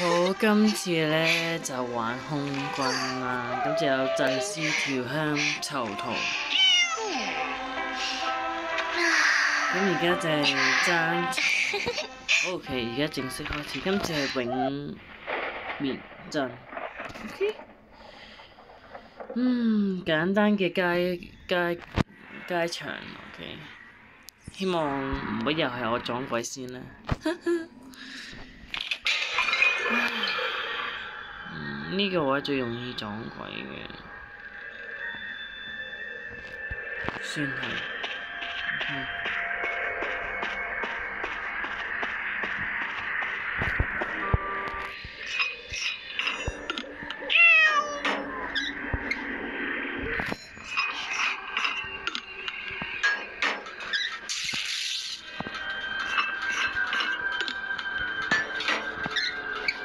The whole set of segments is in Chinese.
好，今次咧就玩空軍啦，咁就有祭司調香囚徒。咁而家就係爭，OK，而家正式開始，今次係永滅陣，OK。嗯，簡單嘅街街街場，OK。希望唔好又係我撞鬼先啦。呢、個位最容易撞鬼嘅，算係。嗯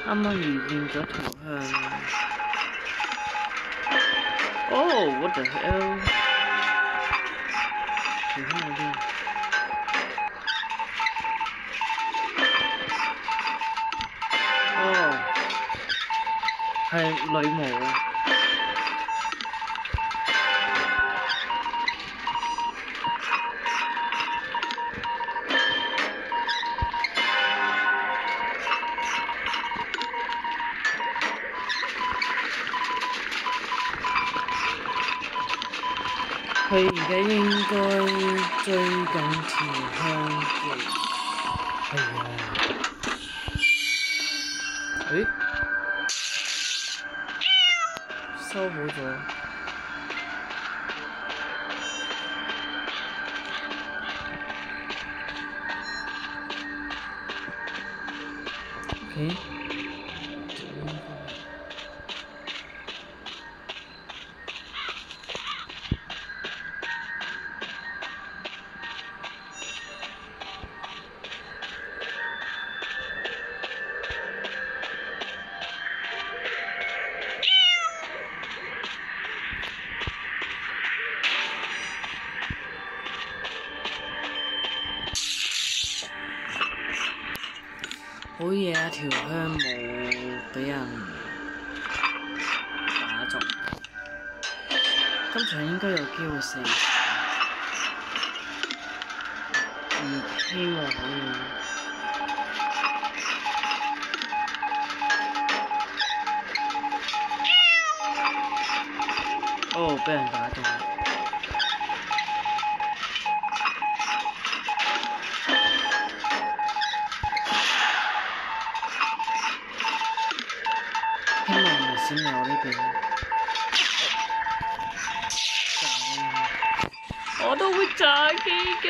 啱啱遇見咗條香。哦，what the hell？條香喺邊？哦，係女巫啊！佢而家應該追緊條香嘅，係啊。誒，收好咗。OK。好嘢啊！條香冇俾人打中，今場應該有機會勝。唔希望可以。哦，俾人打中。希望唔係閃我呢邊。炸我都會炸機嘅。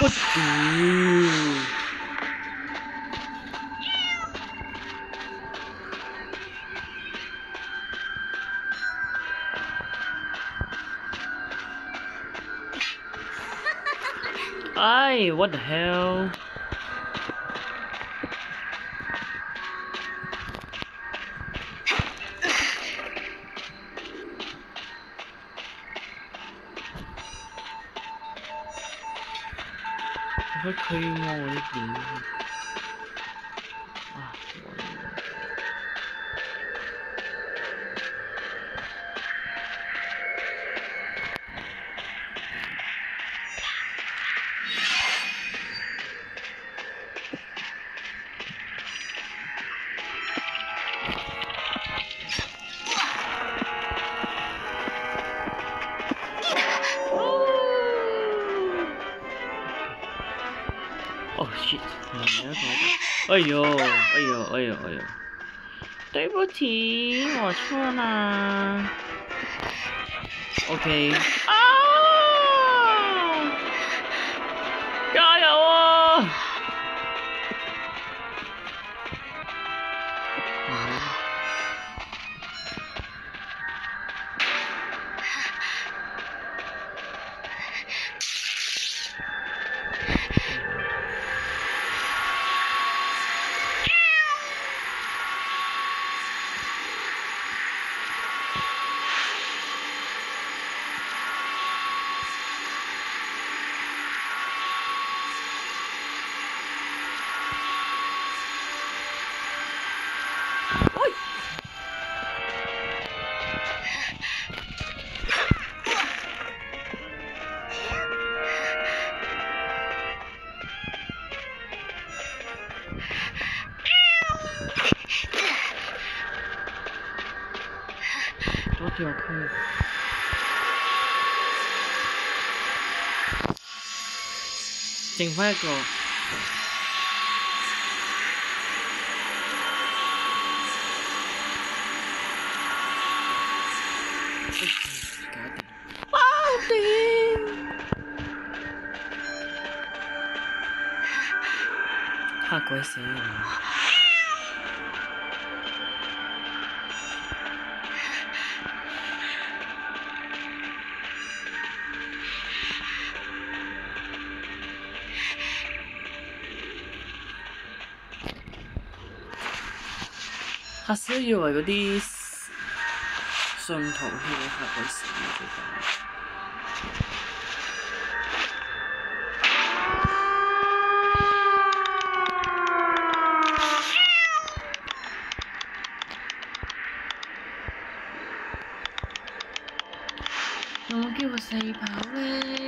我屌！唉，what the hell？佢驅魔嗰啲點？啊！哎呦，哎呦，哎呦，哎呦！对不起，我错了。OK。啊！掉区。剩翻一个。搞掂。哇！顶！吓鬼死人！ 嚇死以為嗰啲信徒添，嚇鬼死其實。有冇機會四跑咧？